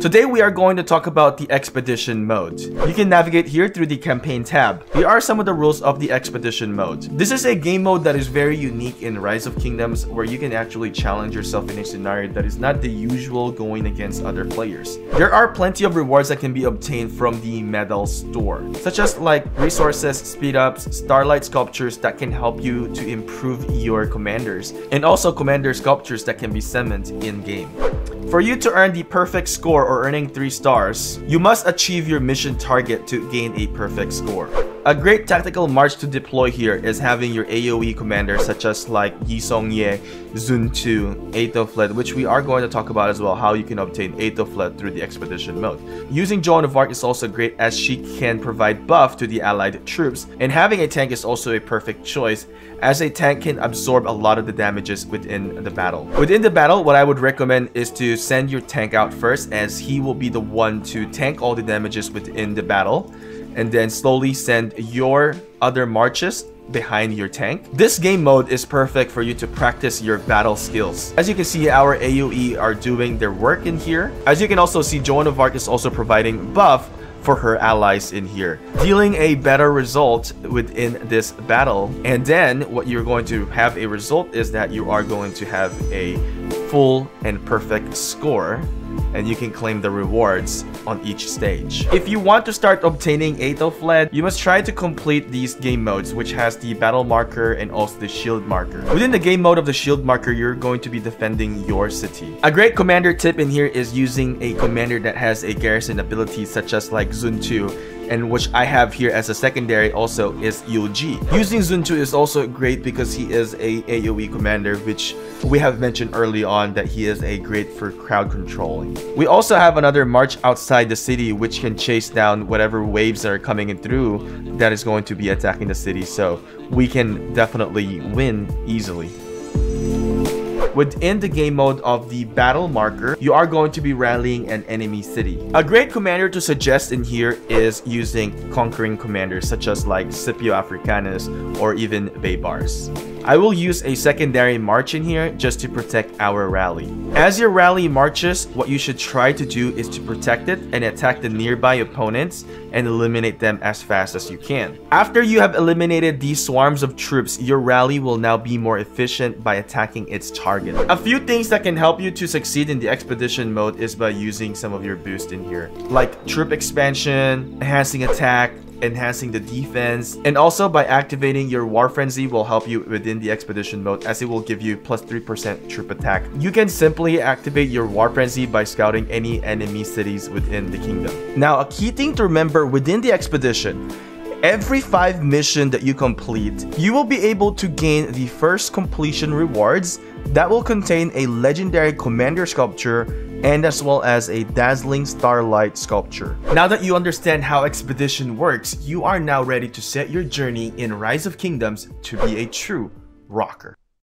Today we are going to talk about the expedition mode. You can navigate here through the campaign tab. Here are some of the rules of the expedition mode. This is a game mode that is very unique in Rise of Kingdoms where you can actually challenge yourself in a scenario that is not the usual going against other players. There are plenty of rewards that can be obtained from the medal store, such as like resources, speed ups, starlight sculptures that can help you to improve your commanders, and also commander sculptures that can be summoned in-game. For you to earn the perfect score or earning 3 stars, you must achieve your mission target to gain a perfect score. A great tactical march to deploy here is having your AoE commanders such as like Yi Seong-gye, Xun-Tu, Aethelflaed, which we are going to talk about as well, how you can obtain Aethelflaed through the expedition mode. Using Joan of Arc is also great as she can provide buff to the allied troops, and having a tank is also a perfect choice as a tank can absorb a lot of the damages within the battle. Within the battle, what I would recommend is to send your tank out first as he will be the one to tank all the damages within the battle and then slowly send your other marches behind your tank. This game mode is perfect for you to practice your battle skills. As you can see, our AoE are doing their work in here. As you can also see, Joan of Arc is also providing buff for her allies in here, dealing a better result within this battle. And then what you're going to have a result is that you are going to have a full and perfect score and you can claim the rewards on each stage. If you want to start obtaining Aethelflaed, you must try to complete these game modes which has the battle marker and also the shield marker. Within the game mode of the shield marker, you're going to be defending your city. A great commander tip in here is using a commander that has a garrison ability such as like Sun Tzu and which I have here as a secondary also is Ji. Using Sun Tzu is also great because he is a AoE commander which we have mentioned early on that he is a great for crowd controlling. We also have another march outside the city which can chase down whatever waves are coming in through that is going to be attacking the city so we can definitely win easily. Within the game mode of the battle marker, you are going to be rallying an enemy city. A great commander to suggest in here is using conquering commanders such as like Scipio Africanus or even Baibars. I will use a secondary march in here just to protect our rally. As your rally marches, what you should try to do is to protect it and attack the nearby opponents and eliminate them as fast as you can. After you have eliminated these swarms of troops, your rally will now be more efficient by attacking its target. A few things that can help you to succeed in the expedition mode is by using some of your boost in here, like troop expansion, enhancing attack, enhancing the defense, and also by activating your War Frenzy will help you within the Expedition mode as it will give you plus 3% troop attack. You can simply activate your War Frenzy by scouting any enemy cities within the kingdom. Now, a key thing to remember within the Expedition, Every 5 mission that you complete, you will be able to gain the first completion rewards that will contain a legendary commander sculpture and as well as a dazzling starlight sculpture. Now that you understand how Expedition works, you are now ready to set your journey in Rise of Kingdoms to be a true rocker.